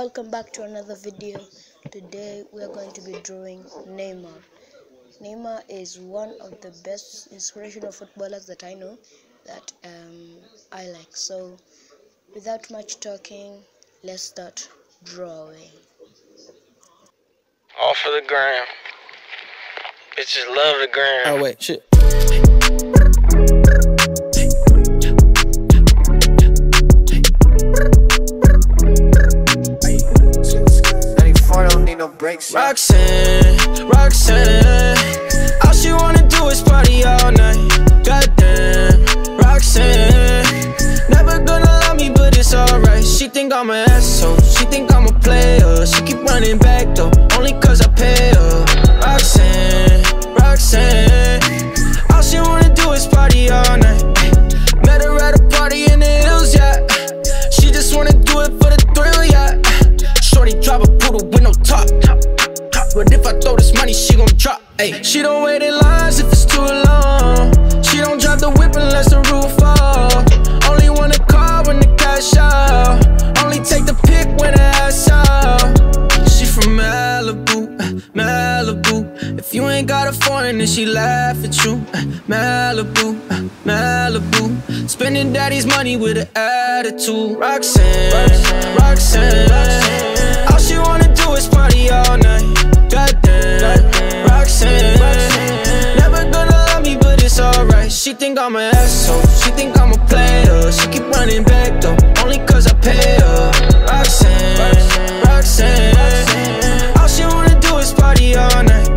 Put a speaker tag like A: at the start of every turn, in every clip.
A: welcome back to another video today we are going to be drawing Neymar Neymar is one of the best inspirational footballers that I know that um, I like so without much talking let's start drawing
B: all for the gram bitches love the gram oh wait shit Roxanne, Roxanne she don't wait in lines if it's too long. She don't drop the whip unless the roof fall. Only wanna call when the cash out. Only take the pick when the ass out. She from Malibu, uh, Malibu. If you ain't got a foreign, then she laugh at you. Uh, Malibu, uh, Malibu. Spending daddy's money with an attitude. Roxanne, Roxanne, Roxanne. All she wanna do is party all night. Goddamn. Roxanne. Roxanne. Never gonna love me, but it's alright. She think I'm an asshole, she think I'm a player. She keep running back though, only cause I pay her. Roxanne, Roxanne. Roxanne. All she wanna do is party all night.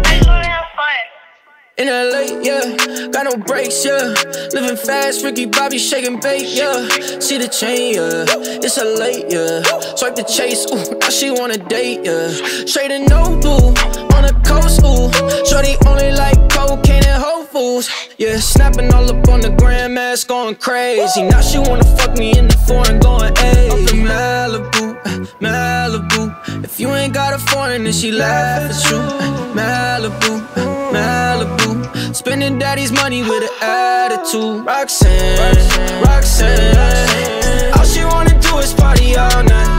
B: In LA, yeah, got no brakes, yeah. Living fast, Ricky Bobby shaking bait, yeah. See the chain, yeah. It's a late, yeah. Swipe the chase, ooh, now she wanna date, yeah. Straight and no blue on the coast, ooh Shorty only like cocaine and Whole Foods Yeah, snapping all up on the grandmas, going crazy Now she wanna fuck me in the foreign, going hey am from Malibu, Malibu If you ain't got a foreign, then she laugh at you Malibu, Malibu Spending daddy's money with an attitude Roxanne, Roxanne All she wanna do is party all night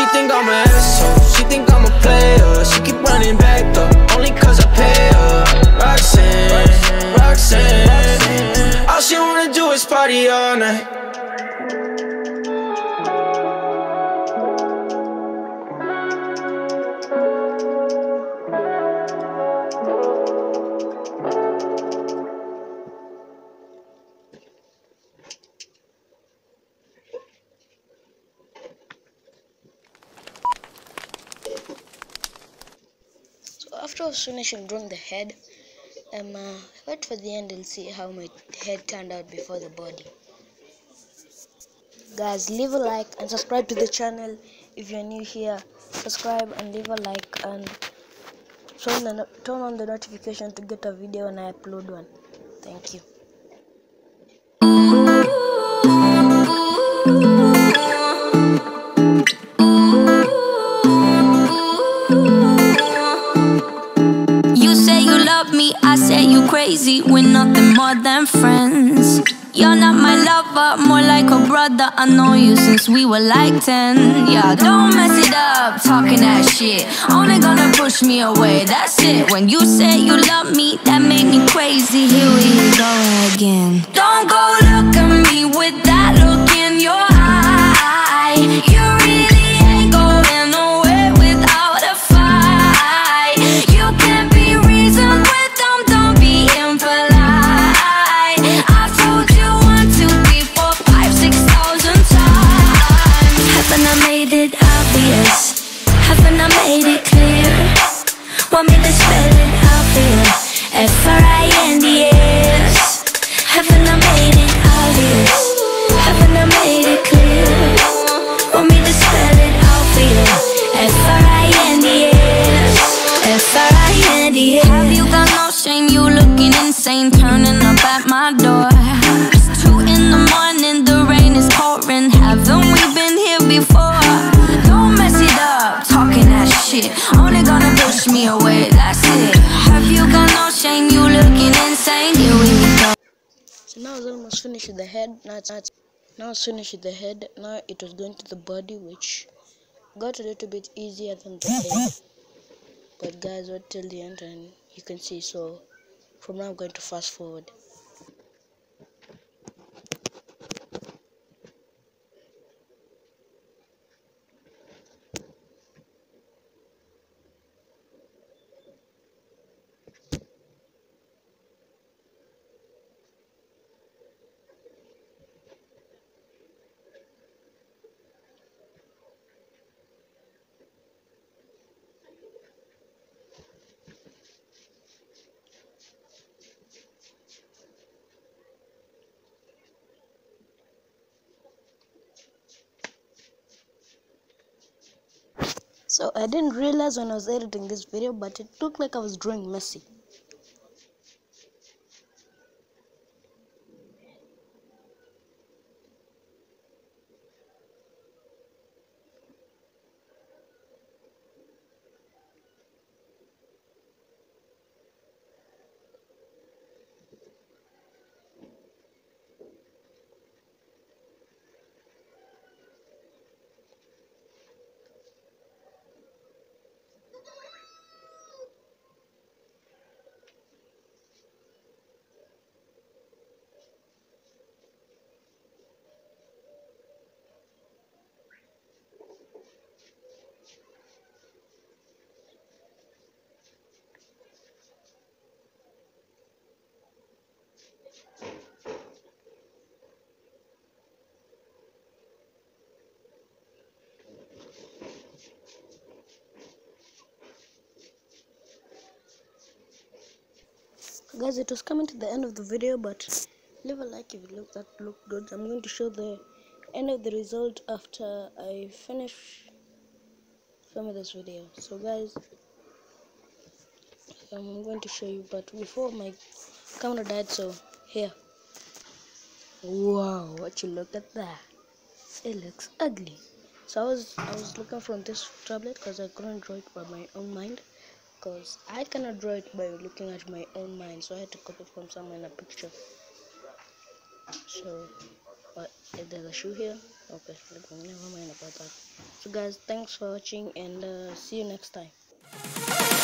B: She think I'm an asshole, she think I'm a player She keep running back though, only cause I pay her Roxanne, Roxanne All she wanna do is party all night
A: of finishing drawing the head. Um, uh, for the end, and see how my head turned out before the body. Guys, leave a like and subscribe to the channel if you're new here. Subscribe and leave a like and turn on the notification to get a video when I upload one. Thank you.
C: crazy, we're nothing more than friends. You're not my lover, more like a brother. I know you since we were like 10. Yeah, don't mess it up, talking that shit. Only gonna push me away, that's it. When you say you love me, that made me crazy. Here we go again. Don't go look at me with that look. made it obvious? Haven't I made it clear? Want me to spell it obvious? for F-R-I-N-D-A push me away, that's it Have you got no shame, you looking insane, here we go
A: So now it's almost finished with the head, now it's, now it's finished with the head, now it was going to the body which got a little bit easier than the head But guys, wait till the end and you can see, so from now I'm going to fast forward so i didn't realize when i was editing this video but it looked like i was drawing messi guys it was coming to the end of the video but leave a like if it looked that looked good i'm going to show the end of the result after i finish filming this video so guys i'm going to show you but before my camera died so here wow what you look at that it looks ugly so i was i was looking from this tablet because i couldn't draw it by my own mind because I cannot draw it by looking at my own mind so I had to copy from somewhere in a picture so uh, there's a shoe here okay never mind about that so guys thanks for watching and uh, see you next time